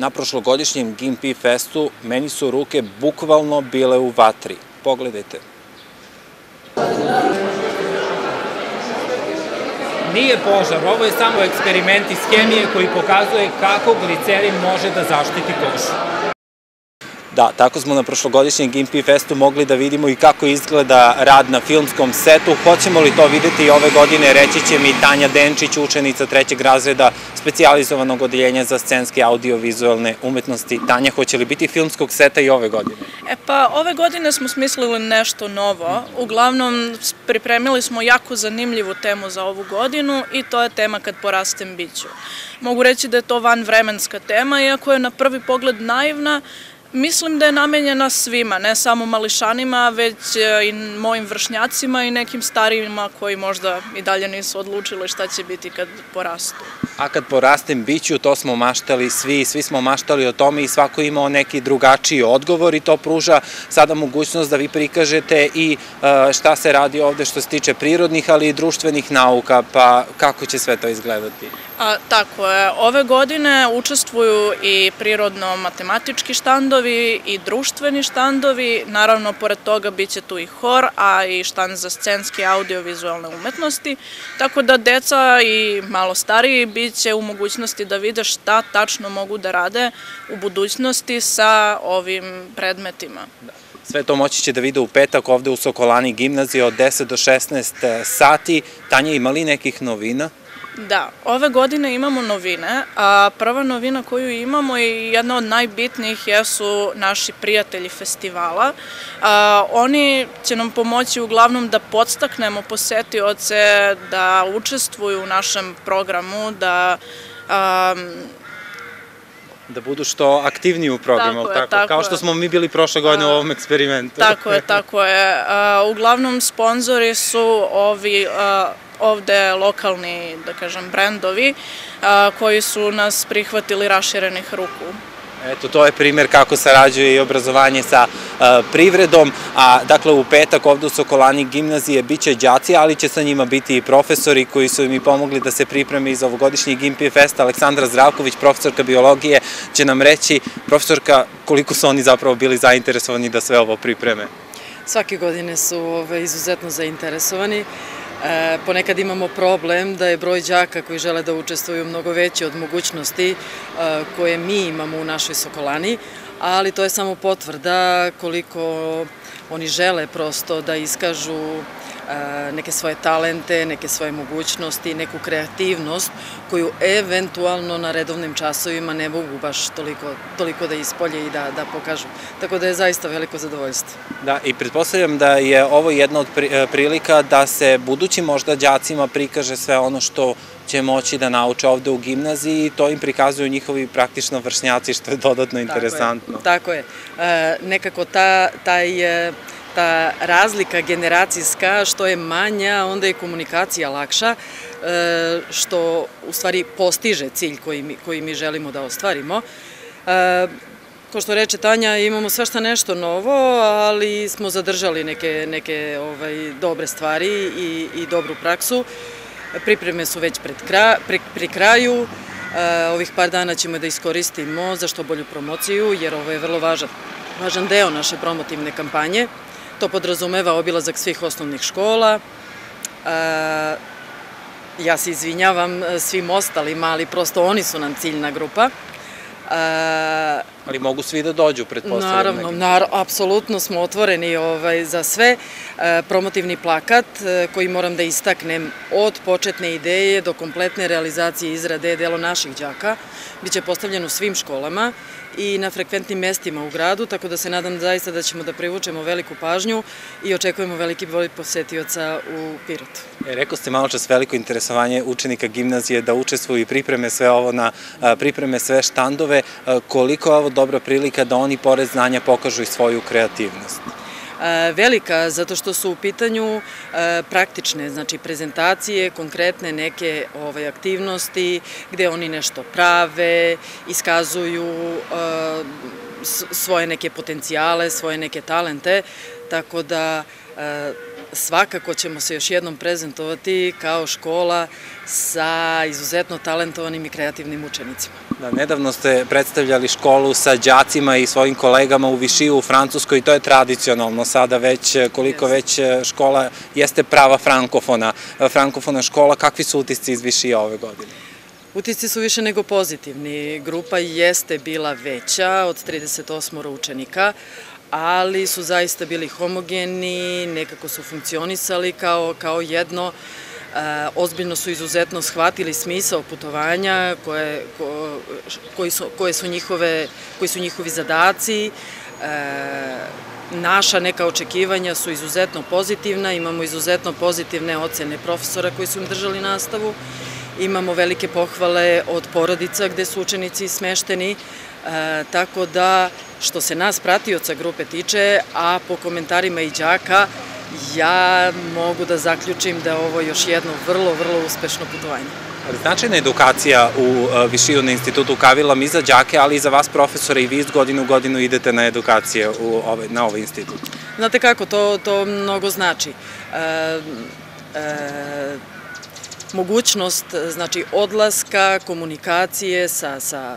na prošlogodišnjem Gimpi festu meni su ruke bukvalno bile u vatri. Pogledajte. Nije požar, ovo je samo eksperiment iz hemije koji pokazuje kako glicerin može da zaštiti kožu. Da, tako smo na prošlogodišnjem Gimpi festu mogli da vidimo i kako izgleda rad na filmskom setu. Hoćemo li to videti i ove godine, reći će mi Tanja Denčić, učenica trećeg razreda specijalizovanog odeljenja za scenske audio-vizualne umetnosti. Tanja, hoće li biti filmskog seta i ove godine? E pa, ove godine smo smislili nešto novo. Uglavnom, pripremili smo jako zanimljivu temu za ovu godinu i to je tema Kad porastem biću. Mogu reći da je to vanvremenska tema, iako je na prvi pogled naivna, Mislim da je namenjena svima, ne samo mališanima, već e, i mojim vršnjacima i nekim starijima koji možda i dalje nisu odlučili šta će biti kad porastu. A kad porastem biću, to smo maštali svi, svi smo maštali o tome i svako imao neki drugačiji odgovor i to pruža sada mogućnost da vi prikažete i e, šta se radi ovde što se tiče prirodnih, ali i društvenih nauka, pa kako će sve to izgledati? A, tako je, ove godine učestvuju i prirodno-matematički štandovi i društveni štandovi, naravno pored toga bit će tu i hor, a i štand za scenske audio-vizualne umetnosti, tako da deca i malo stariji bit će u mogućnosti da vide šta tačno mogu da rade u budućnosti sa ovim predmetima. Da. Sve to moći će da vide u petak ovde u Sokolani gimnaziji od 10 do 16 sati. Tanja, ima li nekih novina? Da, ove godine imamo novine, a prva novina koju imamo i jedna od najbitnijih jesu naši prijatelji festivala. A, oni će nam pomoći uglavnom da podstaknemo posetioce da učestvuju u našem programu, da a, da budu što aktivniji u programu, tako, tako, tako kao što smo mi bili prošle godine u ovom eksperimentu. Tako je, tako je. Uglavnom, sponzori su ovi ovde lokalni, da kažem, brendovi koji su nas prihvatili raširenih ruku. Eto, to je primer kako sarađuje i obrazovanje sa privredom, a dakle u petak ovde u Sokolani gimnazije biće đaci, ali će sa njima biti i profesori koji su im i pomogli da se pripreme iz ovogodišnjeg Gimpi Festa. Aleksandra Zdravković, profesorka biologije, će nam reći, profesorka, koliko su oni zapravo bili zainteresovani da sve ovo pripreme? Svake godine su ove, izuzetno zainteresovani. E, ponekad imamo problem da je broj đaka koji žele da učestvuju mnogo veći od mogućnosti e, koje mi imamo u našoj Sokolani, ali to je samo potvrda koliko oni žele prosto da iskažu neke svoje talente, neke svoje mogućnosti, neku kreativnost koju eventualno na redovnim časovima ne mogu baš toliko, toliko da ispolje i da, da pokažu. Tako da je zaista veliko zadovoljstvo. Da, i pretpostavljam da je ovo jedna od e, prilika da se budućim možda đacima prikaže sve ono što će moći da nauče ovde u gimnaziji i to im prikazuju njihovi praktično vršnjaci, što je dodatno interesantno. Tako je. Tako je. E, nekako ta, taj e, ta razlika generacijska što je manja, onda je komunikacija lakša, e, što u stvari postiže cilj koji mi, koji mi želimo da ostvarimo. E, ko što reče Tanja, imamo svašta nešto novo, ali smo zadržali neke, neke ovaj, dobre stvari i, i dobru praksu. Pripreme su već pred pri kraju, e, ovih par dana ćemo da iskoristimo za što bolju promociju, jer ovo je vrlo važan, važan deo naše promotivne kampanje. To podrazumeva obilazak svih osnovnih škola. E, ja se izvinjavam e, svim ostalima, ali prosto oni su nam ciljna grupa. E, ali mogu svi da dođu, pretpostavljam. Naravno, naravno, apsolutno smo otvoreni ovaj, za sve. promotivni plakat koji moram da istaknem od početne ideje do kompletne realizacije izrade delo naših đaka biće postavljen u svim školama i na frekventnim mestima u gradu, tako da se nadam zaista da ćemo da privučemo veliku pažnju i očekujemo veliki broj posetioca u Pirotu. E, rekao ste malo čas veliko interesovanje učenika gimnazije da učestvuju i pripreme sve ovo na pripreme sve štandove. Koliko je ovo dobra prilika da oni pored znanja pokažu i svoju kreativnost? velika zato što su u pitanju praktične, znači prezentacije, konkretne neke ovaj, aktivnosti gde oni nešto prave, iskazuju svoje neke potencijale, svoje neke talente, tako da svakako ćemo se još jednom prezentovati kao škola sa izuzetno talentovanim i kreativnim učenicima. Da, nedavno ste predstavljali školu sa đacima i svojim kolegama u Višiju u Francuskoj i to je tradicionalno sada već, koliko već škola jeste prava frankofona, frankofona škola. Kakvi su utisci iz Višija ove godine? Utisci su više nego pozitivni. Grupa jeste bila veća od 38 učenika, ali su zaista bili homogeni, nekako su funkcionisali kao, kao jedno, e, ozbiljno su izuzetno shvatili smisao putovanja, koje, ko, koji, su, koje su njihove, koji su njihovi zadaci, e, naša neka očekivanja su izuzetno pozitivna, imamo izuzetno pozitivne ocene profesora koji su im držali nastavu, imamo velike pohvale od porodica gde su učenici smešteni, E, tako da, što se nas pratioca grupe tiče, a po komentarima i đaka, ja mogu da zaključim da je ovo još jedno vrlo, vrlo uspešno putovanje. Značajna edukacija u e, Višiju na institutu Kavila mi za đake, ali i za vas profesore i vi iz godinu u godinu idete na edukacije u ovaj, na ovaj institut. Znate kako, to, to mnogo znači. E, e, mogućnost znači, odlaska, komunikacije sa, sa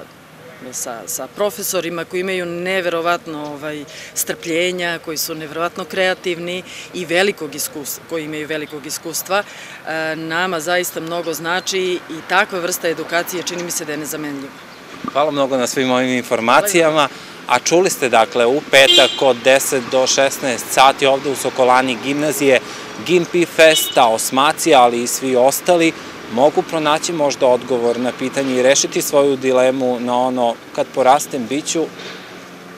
sa, sa profesorima koji imaju neverovatno ovaj, strpljenja, koji su neverovatno kreativni i velikog iskustva, koji imaju velikog iskustva, e, nama zaista mnogo znači i takva vrsta edukacije čini mi se da je nezamenljiva. Hvala mnogo na svim ovim informacijama. A čuli ste, dakle, u petak od 10 do 16 sati ovde u Sokolani gimnazije Gimpi Festa, Osmacija, ali i svi ostali mogu pronaći možda odgovor na pitanje i rešiti svoju dilemu na ono kad porastem biću